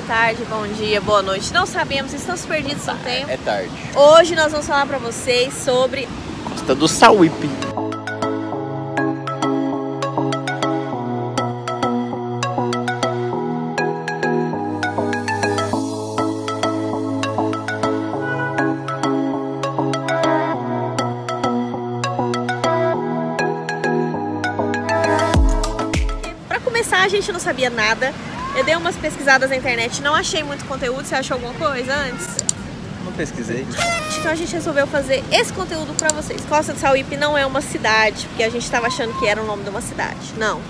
boa tarde, bom dia, boa noite. Não sabemos, estamos perdidos no tempo. É tarde. Hoje nós vamos falar pra vocês sobre Costa do Sauípe. Pra começar, a gente não sabia nada. Eu dei umas pesquisadas na internet, não achei muito conteúdo. Você achou alguma coisa antes? Não pesquisei. Então a gente resolveu fazer esse conteúdo pra vocês. Costa do Sauípe não é uma cidade, porque a gente tava achando que era o nome de uma cidade. Não,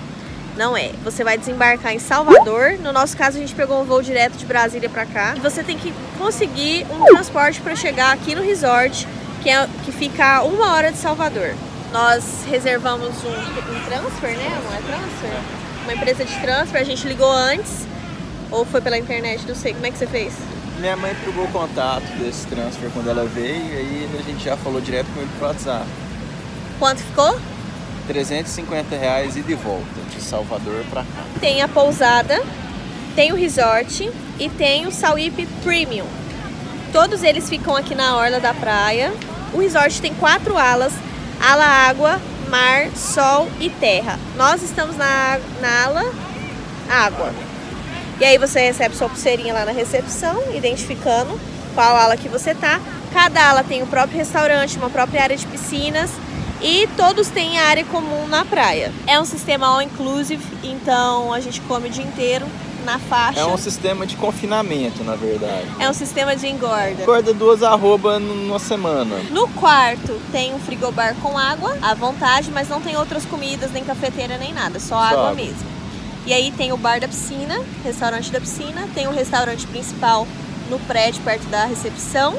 não é. Você vai desembarcar em Salvador. No nosso caso, a gente pegou um voo direto de Brasília pra cá. E você tem que conseguir um transporte pra chegar aqui no resort, que, é, que fica a uma hora de Salvador. Nós reservamos um, um transfer, né? Não é transfer? Uma empresa de transfer. A gente ligou antes. Ou foi pela internet, não sei. Como é que você fez? Minha mãe pegou o contato desse transfer quando ela veio e aí a gente já falou direto com ele pro WhatsApp. Quanto ficou? 350 reais e de volta, de Salvador pra cá. Tem a pousada, tem o resort e tem o Sauípe Premium. Todos eles ficam aqui na orla da praia. O resort tem quatro alas: ala água, mar, sol e terra. Nós estamos na, na ala água. E aí você recebe sua pulseirinha lá na recepção, identificando qual ala que você tá. Cada ala tem o próprio restaurante, uma própria área de piscinas e todos têm área comum na praia. É um sistema all inclusive, então a gente come o dia inteiro na faixa. É um sistema de confinamento, na verdade. É um sistema de engorda. Acorda duas arroba numa semana. No quarto tem um frigobar com água à vontade, mas não tem outras comidas, nem cafeteira, nem nada, só, água água. mesmo. E aí tem o bar da piscina, restaurante da piscina, tem o restaurante principal no prédio perto da recepção.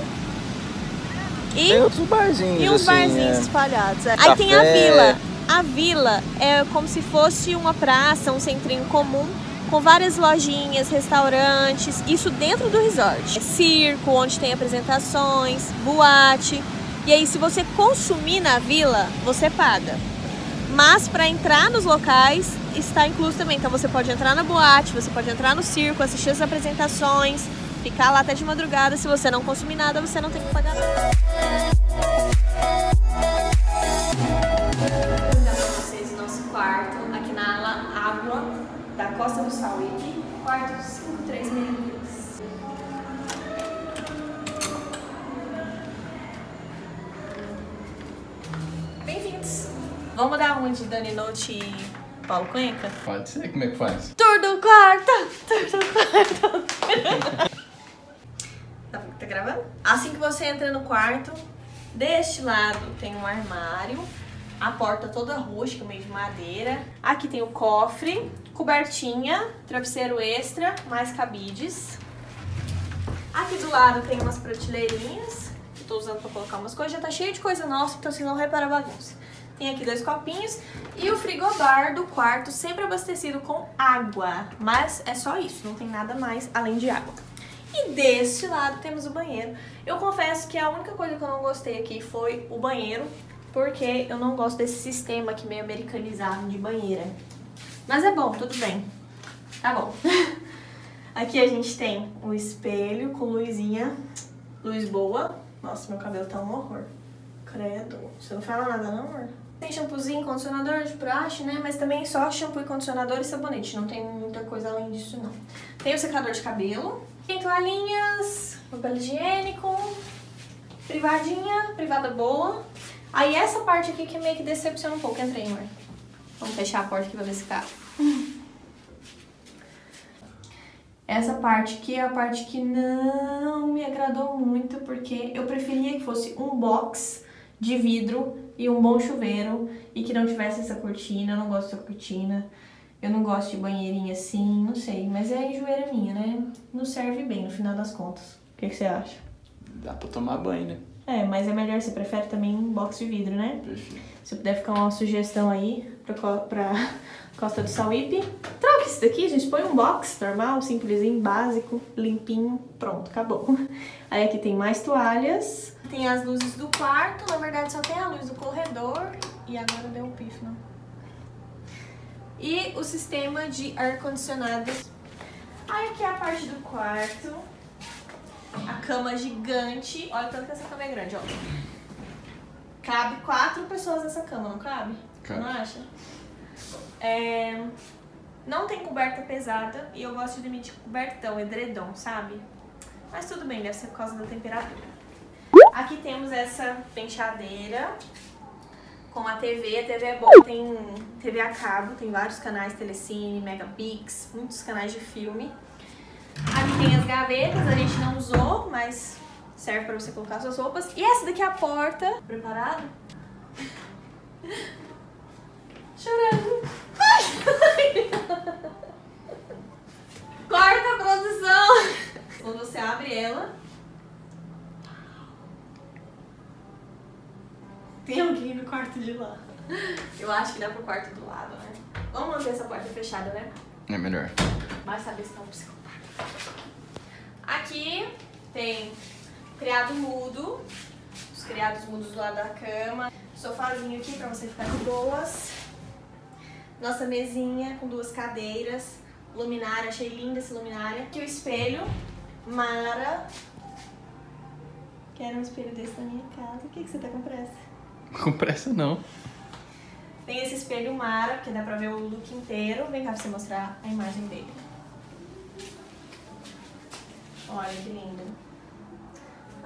E, Tem outros barzinhos, e uns assim, barzinhos é. espalhados. é. Aí tem a vila. A vila é como se fosse uma praça, um centrinho comum, com várias lojinhas, restaurantes, isso dentro do resort. É circo, onde tem apresentações, boate. E aí, se você consumir na vila, você paga. Mas para entrar nos locais está incluso também. Então você pode entrar na boate, você pode entrar no circo, assistir as apresentações, ficar lá até de madrugada. Se você não consumir nada, você não tem que pagar nada. Vamos dar uma de Dani Note e Paulo Cuenca? Pode ser, como é que faz? Tour do quarto! Tour do quarto! tá, tá gravando? Assim que você entra no quarto, deste lado tem um armário, a porta toda rústica, meio de madeira. Aqui tem o cofre, cobertinha, travesseiro extra, mais cabides. Aqui do lado tem umas prateleirinhas, que eu tô usando pra colocar umas coisas. Já tá cheio de coisa nossa, então vocês não reparam a bagunça. Tem aqui dois copinhos e o frigobar do quarto sempre abastecido com água. Mas é só isso, não tem nada mais além de água. E deste lado temos o banheiro. Eu confesso que a única coisa que eu não gostei aqui foi o banheiro, porque eu não gosto desse sistema aqui meio americanizado de banheira. Mas é bom, tudo bem. Tá bom. Aqui a gente tem o espelho com luzinha, luz boa. Nossa, meu cabelo tá um horror. Credo. Você não fala nada não, amor? Tem shampoozinho, condicionador de praxe, né? Mas também só shampoo e condicionador e sabonete. Não tem muita coisa além disso, não. Tem o secador de cabelo. Tem toalhinhas, papel higiênico, privadinha, privada boa. Aí essa parte aqui que meio que decepciona um pouco. Entra aí, amor. Vamos fechar a porta aqui pra ver se cabe. Essa parte aqui é a parte que não me agradou muito, porque eu preferia que fosse um box de vidro e um bom chuveiro e que não tivesse essa cortina. Eu não gosto dessa cortina. Eu não gosto de banheirinha assim, não sei. Mas é enjoeira minha, né? Não serve bem no final das contas. O que, que você acha? Dá pra tomar banho, né? É, mas é melhor, você prefere também um box de vidro, né? Prefiro. Se puder ficar uma sugestão aí pra, pra Costa do Sauípe, troca isso daqui, gente. Põe um box normal, simplesinho, básico, limpinho. Pronto, acabou. Aí aqui tem mais toalhas. Tem as luzes do quarto, na verdade só tem a luz do corredor. E agora deu um pif, não? E o sistema de ar-condicionado Aí aqui é a parte do quarto. A cama gigante. Olha tanto que essa cama é grande, ó. Cabe quatro pessoas nessa cama, não cabe? Cabe. Não acha? É, Não tem coberta pesada e eu gosto de dormir de cobertão, edredom, sabe? Mas tudo bem, deve ser por causa da temperatura. Aqui temos essa penteadeira com a TV. A TV é boa, tem TV a cabo, tem vários canais, Telecine, Megapix, muitos canais de filme. Aqui tem as gavetas, a gente não usou, mas serve pra você colocar suas roupas. E essa daqui é a porta. Preparado? Chorando. Corta a produção! Quando você abre ela. Tem alguém no quarto de lá. Eu acho que dá pro quarto do lado, né? Vamos manter essa porta fechada, né? É melhor. Vai saber se tá um psicopata. Aqui tem criado mudo. Os criados mudos do lado da cama. Sofazinho aqui pra você ficar de boas. Nossa mesinha com duas cadeiras. Luminária, achei linda essa luminária. Aqui o espelho. Mara. Quero um espelho desse na minha casa. O que, que você tá com pressa? Com pressa não. Tem esse espelho Mara, que dá pra ver o look inteiro. Vem cá pra você mostrar a imagem dele. Olha que lindo.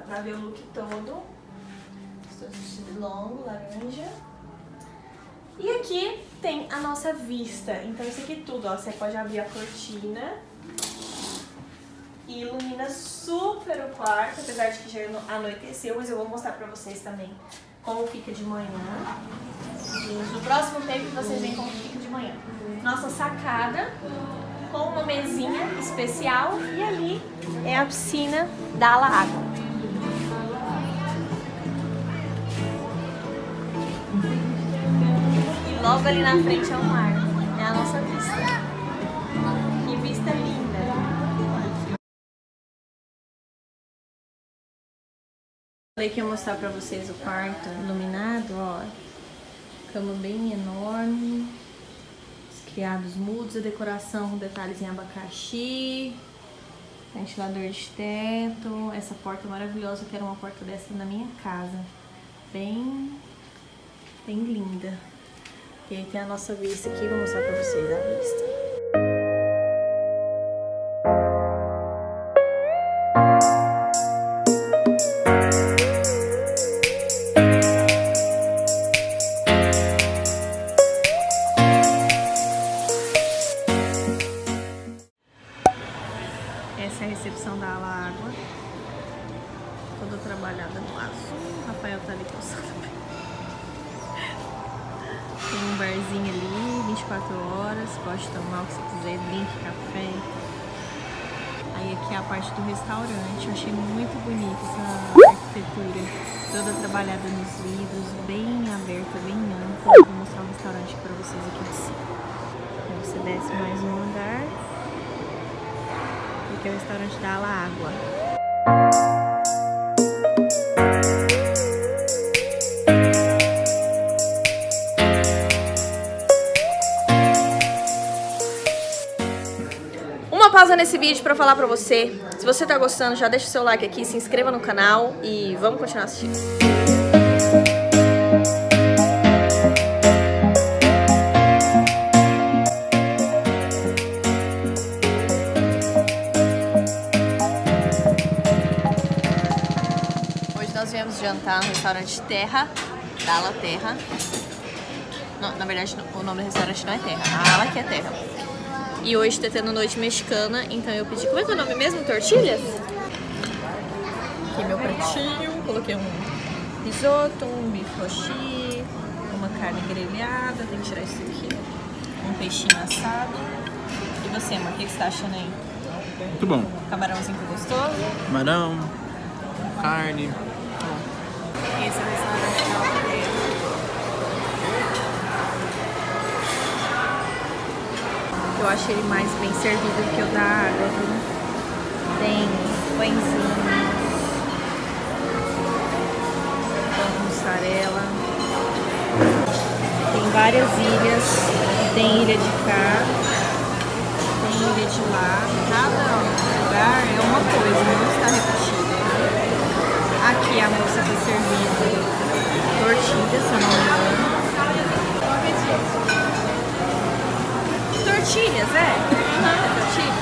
Pra ver o look todo. Estou vestido longo, laranja. E aqui tem a nossa vista. Então isso aqui tudo, ó. Você pode abrir a cortina. E ilumina super o quarto, apesar de que já anoiteceu, mas eu vou mostrar pra vocês também como fica de manhã. No próximo tempo vocês veem como fica de manhã. Nossa sacada com uma mesinha especial e ali é a piscina da Ala logo ali na frente é o mar. É a nossa vista. Que vista linda. Falei que ia mostrar pra vocês o quarto iluminado, ó. Cama bem enorme. Os criados mudos, a decoração com detalhes em abacaxi. Ventilador de teto. Essa porta maravilhosa, eu quero uma porta dessa na minha casa. Bem, bem linda. E aí tem a nossa vista aqui, vou mostrar pra vocês a vista. Um andar. Aqui é o restaurante da Ala Água. Uma pausa nesse vídeo pra falar pra você. Se você tá gostando, já deixa o seu like aqui, se inscreva no canal e vamos continuar assistindo. Jantar no restaurante Terra, da Ala Terra. Não, na verdade, o nome do restaurante não é Terra, a Ala que é Terra. E hoje tá tendo noite mexicana, então eu pedi. Como é que é o nome mesmo? Tortilhas? Aqui meu pratinho, coloquei um risoto, um bife uma carne grelhada, tem que tirar isso aqui. Um peixinho assado. E você, amor, o que que você tá achando aí? Muito bom. Camarãozinho gostoso. Camarão, carne. Eu achei ele mais bem servido que o da água, viu? Tem pãezinhos, pão mussarela. Tem várias ilhas. Tem ilha de cá, tem ilha de lá, tá? Mas é, que a moça foi servindo tortilha, se eu não me engano. Tortilhas, é? tortilhas.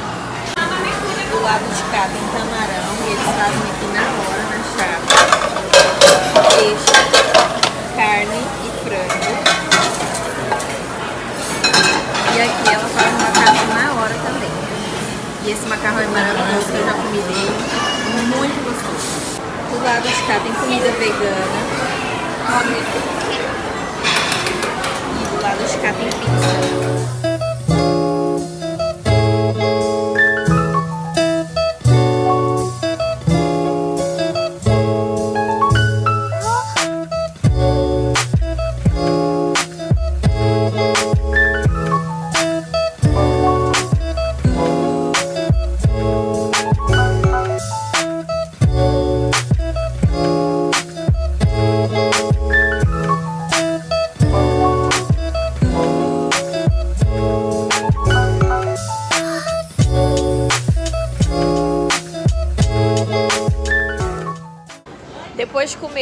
é. Do lado de cá tem camarão e eles fazem aqui na hora, na chapa. Peixe, carne e frango. E aqui ela faz macarrão na hora também. E esse macarrão é maravilhoso, eu já comi dele. Muito gostoso. Do lado de cá tem comida vegana. E do lado de cá tem pizza.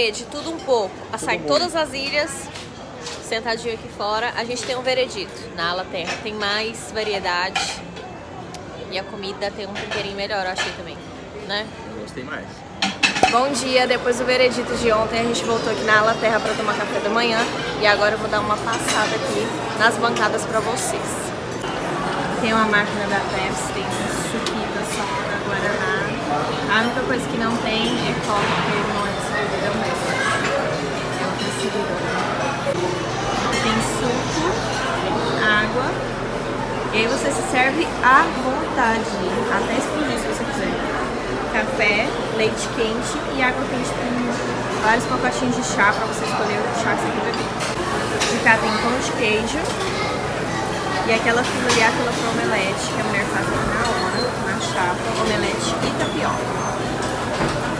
Comer de tudo um pouco, passar em todas as ilhas, sentadinho aqui fora, a gente tem um veredito. Na Ala Terra tem mais variedade e a comida tem um temperinho melhor, eu achei também, né? Eu gostei mais. Bom dia, depois do veredito de ontem a gente voltou aqui na Ala Terra para tomar café da manhã e agora eu vou dar uma passada aqui nas bancadas para vocês. Tem uma máquina da Pepsi, tem suquita, soda, guaraná. A única coisa que não tem é cola, Tem suco, água, e aí você se serve à vontade, até explodir se você quiser. Café, leite quente e água quente com vários pacotinhos de chá para você escolher o chá que você quer beber. De cá tem pão de queijo e aquela fila ali é a fila pro omelete que a mulher faz na hora, na chapa, omelete e tapioca.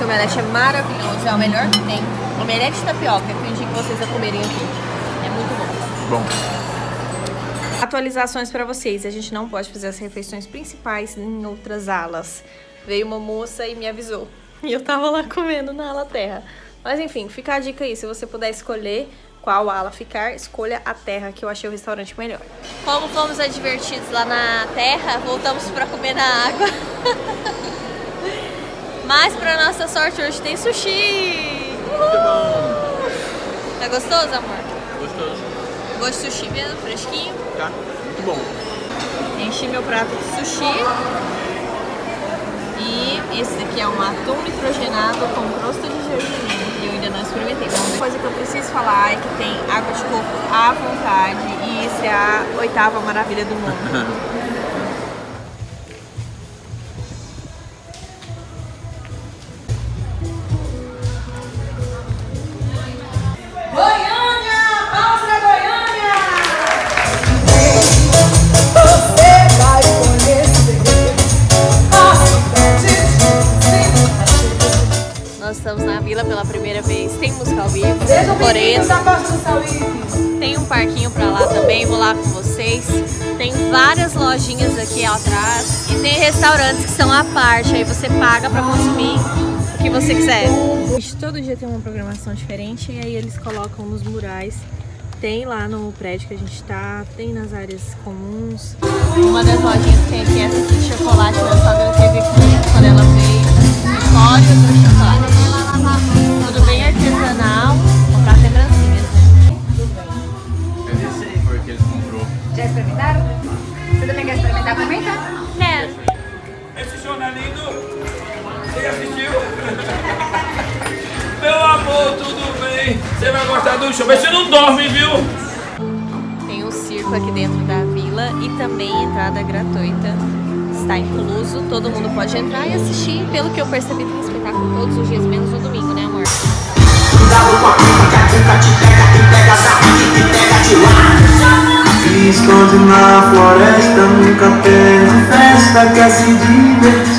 Esse omelete é maravilhoso, é o melhor que tem. Omelete de tapioca, que eu indico vocês a comerem aqui. É muito bom. Bom, Atualizações para vocês. A gente não pode fazer as refeições principais em outras alas. Veio uma moça e me avisou. E eu tava lá comendo na ala terra. Mas enfim, fica a dica aí. Se você puder escolher qual ala ficar, escolha a terra, que eu achei o restaurante melhor. Como fomos advertidos lá na terra, voltamos para comer na água. Mas para nossa sorte, hoje tem sushi. muito bom. Tá gostoso, amor? Gostoso. Gosto de sushi mesmo, fresquinho. Tá? Muito bom. Enchi meu prato de sushi. E esse aqui é um atum nitrogenado com crosta de gergelim. E eu ainda não experimentei. Uma coisa que eu preciso falar é que tem água de coco à vontade. E isso é a oitava maravilha do mundo. também, vou lá com vocês. Tem várias lojinhas aqui atrás e tem restaurantes que são à parte, aí você paga pra consumir o que você quiser. Todo dia tem uma programação diferente e aí eles colocam nos murais. Tem lá no prédio que a gente tá, tem nas áreas comuns. Uma das lojinhas que tem aqui é essa aqui de chocolate, minha sogra teve aqui quando ela veio. Olha o chocolate. Tudo bem artesanal, experimentaram? Você também quer experimentar? Comenta? Quero. Esse show não é lindo? Você assistiu? Meu amor, tudo bem? Você vai gostar do show, mas você não dorme, viu? Tem um circo aqui dentro da vila e também entrada gratuita. Está incluso, todo mundo pode entrar e assistir. Pelo que eu percebi, tem espetáculo todos os dias, menos no domingo, né, amor? Se esconde na floresta, nunca perde festa, quer se divertir.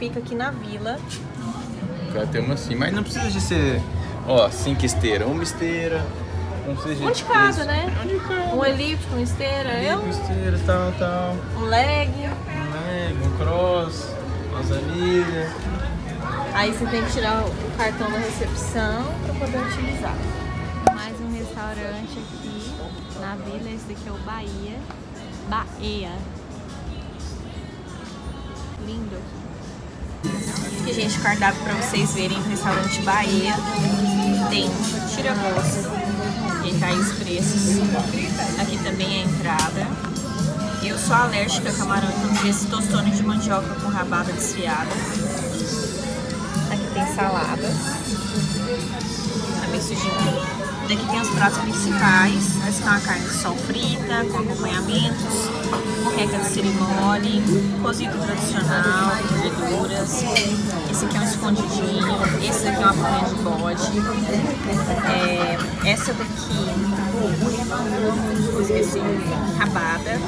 Fica aqui na vila. Vai ter uma assim, mas não precisa de ser, ó, cinco esteiras. Uma esteira, não precisa de Um de três. cada, né? Um de cada. Um elíptico, uma esteira, eu, Uma esteira, tal, tal. um leg. Um leg, um cross, umas amigas. Aí você tem que tirar o cartão da recepção para poder utilizar. Mais um restaurante aqui na vila. Esse daqui é o Bahia. Bahia. Lindo. Aqui, gente, cardápio para vocês verem restaurante Bahia. Tem tira-gosto. E tá aí os preços. Aqui também é a entrada. Eu sou alérgica a camarão, então tem esse tostone de mandioca com rabada desfiada. Aqui tem saladas. Tá meio sujinho. Daqui tem os pratos principais. Essa é uma carne sol frita, com acompanhamentos, moqueca de cerimônia, cozido tradicional, verduras. Esse aqui é um escondidinho. Esse daqui é uma panha de bode. É, essa daqui, esqueci, rabada.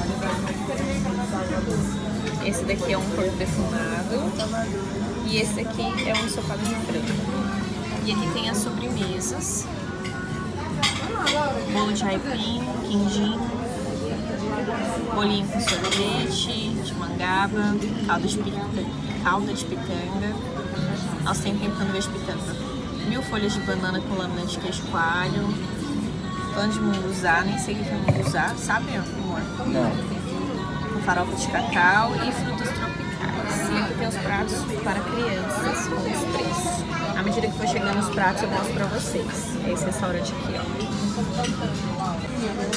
Esse daqui é um porco defumado. E esse aqui é um ensopado de frango. E aqui tem as sobremesas. Bolo de aipim, quindim, bolinho com sorvete, de mangaba, calda de, pita- calda de pitanga. Nossa, tem tempo que eu não vejo pitanga. Mil folhas de banana com lâmina de queijo coalho. Pão de munguzá, nem sei o que é munguzá, sabe, amor? Não. com farofa de cacau e frutas tropicais. E aqui tem os pratos para crianças com os preços. À medida que for chegando os pratos, eu mostro pra vocês. É esse restaurante aqui, ó.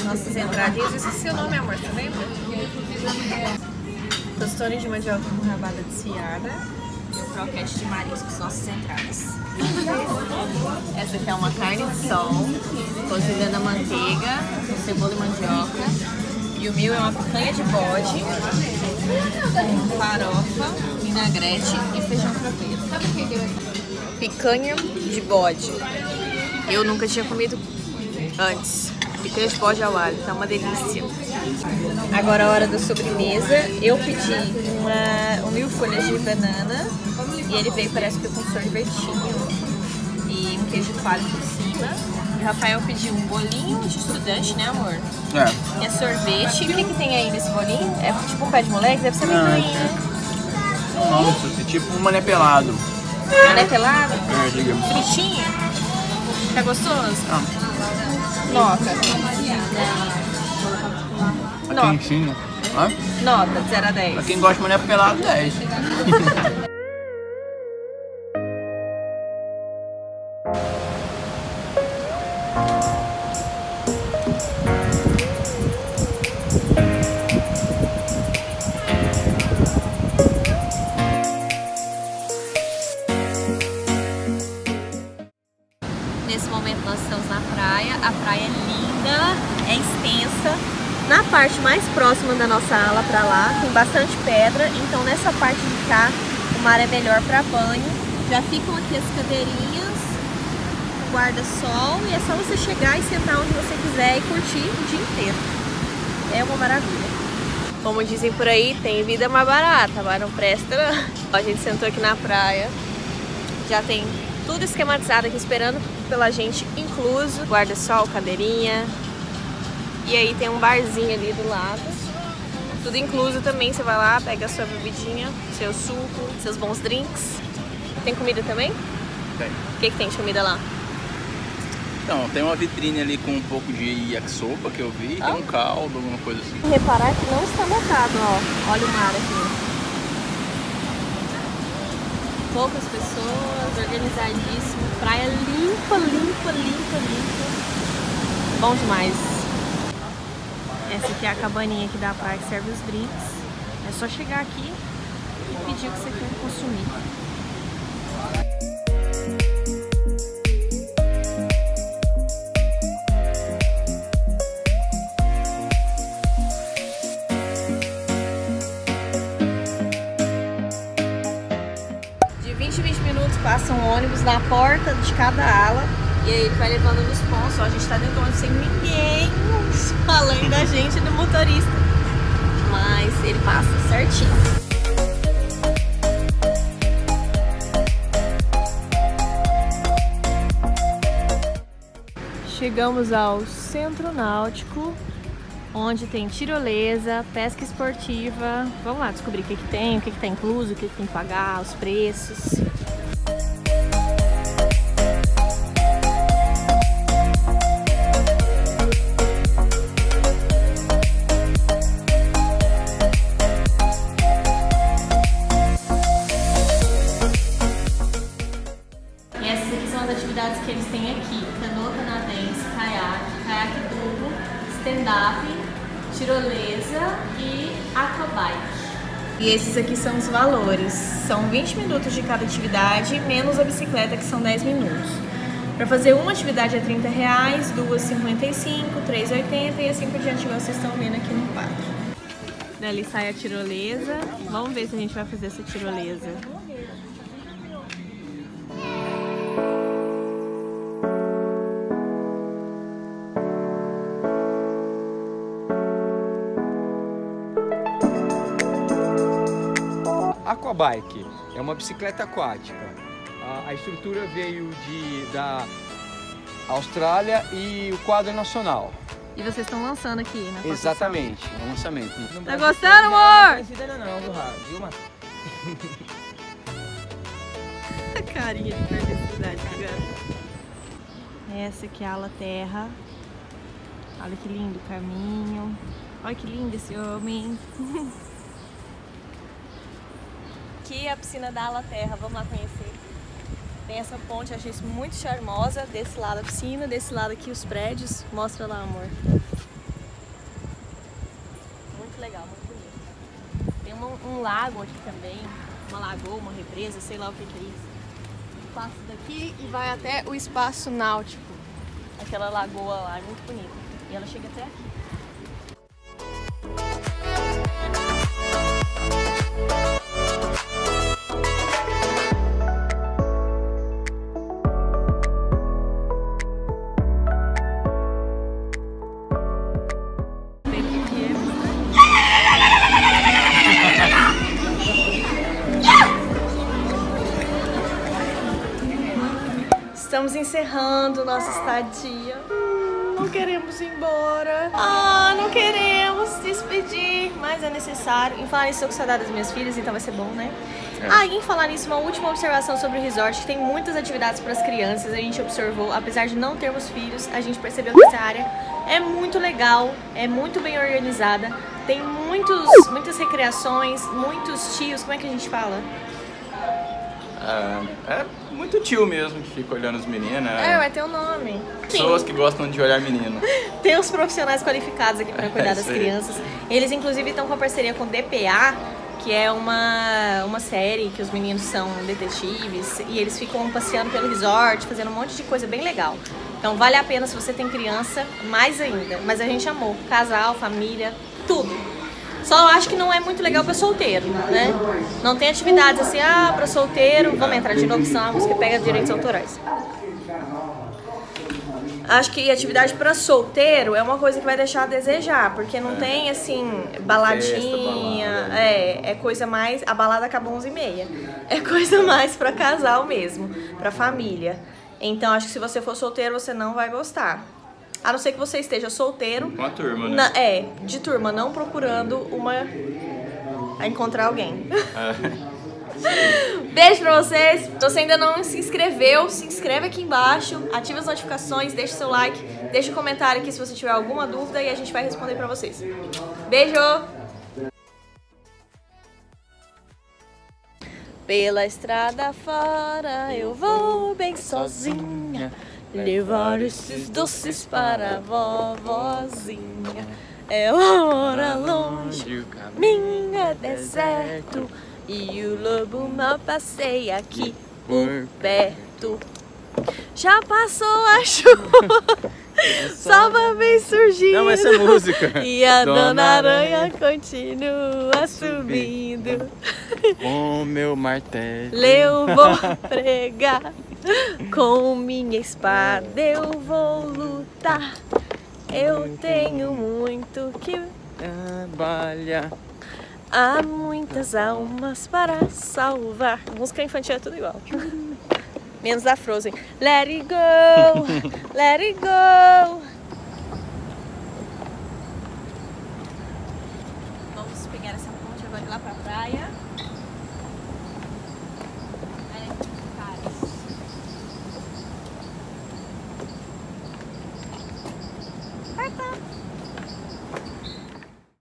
Nossas entradinhas, eu esqueci o nome, amor, você lembra? Tostone de mandioca com rabada desfiada e o croquete de mariscos, nossas entradas. Essa aqui é uma carne de sol, cozida na manteiga, com cebola e mandioca. E o meu é uma picanha de bode, com farofa, vinagrete e feijão tropeiro. Picanha de bode. Eu nunca tinha comido antes. Picanha de bode ao alho, tá uma delícia. Agora a hora da sobremesa. Eu pedi uma, um mil folhas de banana e ele veio, parece que com sorvetinho e um queijo coalho por cima. E o Rafael pediu um bolinho de estudante, né amor? É. É sorvete. E o que, que tem aí nesse bolinho? É tipo um pé de moleque? Deve ser amendoim, é- né? Nossa, é tipo um mané pelado. Mané pelado? É, diga. Fritinho? Tá gostoso? Ah. Nota. Nota. Hã? Nota, de 0 a 10. Pra quem gosta de mané pelado, 10. É melhor para banho. Já ficam aqui as cadeirinhas guarda-sol e é só você chegar e sentar onde você quiser e curtir o dia inteiro. É uma maravilha. Como dizem por aí, tem vida mais barata, mas não presta não. A gente sentou aqui na praia, já tem tudo esquematizado aqui esperando pela gente, incluso guarda-sol, cadeirinha. E aí tem um barzinho ali do lado. Tudo incluso também, você vai lá, pega a sua bebidinha, seu suco, seus bons drinks. Tem comida também? Tem. O que, que tem de comida lá? Então, tem uma vitrine ali com um pouco de yakisoba que eu vi, tem um caldo, alguma coisa assim. Reparar que não está lotado, ó. Olha o mar aqui. Poucas pessoas, organizadíssimo. Praia limpa, limpa, limpa, limpa. Bom demais. Essa aqui é a cabaninha aqui da praia que serve os drinks. É só chegar aqui e pedir o que você quer consumir. De 20 em 20 minutos passa um ônibus na porta de cada ala e aí ele vai levando nos pontos. Ó, a gente tá dentro do sem ninguém, além da gente e do motorista. Mas ele passa certinho. Chegamos ao Centro Náutico, onde tem tirolesa, pesca esportiva. Vamos lá descobrir o que, que tem, o que, que tá incluso, o que, que tem que pagar, os preços. Esses aqui são os valores. São 20 minutos de cada atividade, menos a bicicleta, que são 10 minutos. Para fazer uma atividade é 30 reais, duas 55, três 80 e assim por diante, igual vocês estão vendo aqui no quadro. Dali sai a tirolesa. Vamos ver se a gente vai fazer essa tirolesa. Aquabike é uma bicicleta aquática. A, a estrutura veio de, da Austrália e o quadro é nacional. E vocês estão lançando aqui, né? Exatamente, é um lançamento. Tá gostando, amor? não, do rádio, viu, Marcos? Carinha de perversidade, cara. Essa aqui é a ala terra. Olha que lindo o caminho. Olha que lindo esse homem. Aqui é a piscina da ala terra, vamos lá conhecer. Tem essa ponte, achei isso muito charmosa. Desse lado a piscina, desse lado aqui os prédios. Mostra lá, amor. Muito legal, muito bonito. Tem um, um lago aqui também, uma lagoa, uma represa, sei lá o que, é isso. Passa daqui e vai até o espaço náutico. Aquela lagoa lá, é muito bonita. E ela chega até aqui. Estamos encerrando nossa estadia. Hum, Não queremos ir embora. Ah, não queremos despedir, mas é necessário. Em falar nisso, eu tô com saudade das minhas filhas, então vai ser bom, né? Ah, e em falar nisso, uma última observação sobre o resort, que tem muitas atividades para as crianças. A gente observou, apesar de não termos filhos, a gente percebeu que essa área é muito legal, é muito bem organizada. Tem muitos, muitas recreações, muitos tios, como é que a gente fala? É, é muito tio mesmo que fica olhando os meninos. É, vai ter um nome. pessoas que gostam de olhar menino. Tem os profissionais qualificados aqui para cuidar É das crianças. Eles, inclusive, estão com a parceria com o DPA, que é uma, uma série que os meninos são detetives e eles ficam passeando pelo resort, fazendo um monte de coisa bem legal. Então, vale a pena se você tem criança, mais ainda. Mas a gente amou. Casal, família, tudo. Só acho que não é muito legal para solteiro, né? Não tem atividades assim, ah, para solteiro, vamos entrar de novo, que senão a música pega direitos autorais. Acho que atividade pra solteiro é uma coisa que vai deixar a desejar, porque não tem assim baladinha, Festa, balada. é, é coisa mais, a balada acaba 11h30. É coisa mais pra casal mesmo, pra família. Então acho que se você for solteiro, você não vai gostar. A não ser que você esteja solteiro, Com a turma, né? na- é, de turma, não procurando uma a encontrar alguém. Beijo pra vocês. Se você ainda não se inscreveu, se inscreve aqui embaixo, ativa as notificações, deixa seu like, deixa um comentário aqui se você tiver alguma dúvida e a gente vai responder pra vocês. Beijo! Pela estrada fora eu vou bem sozinha Levar esses doces para a vovozinha. Ela mora longe, o caminho caminho é deserto. E o lobo mal passeia aqui por perto Já passou a chuva Salva vem surgindo Não, essa é música. E a Dona Dona Aranha Aranha continua subindo Com meu martelo. Eu vou pregar com minha espada, eu vou lutar. Eu tenho muito que. Trabalha. Há muitas almas para salvar. Música infantil é tudo igual. Menos da Frozen. Let it go, let it go.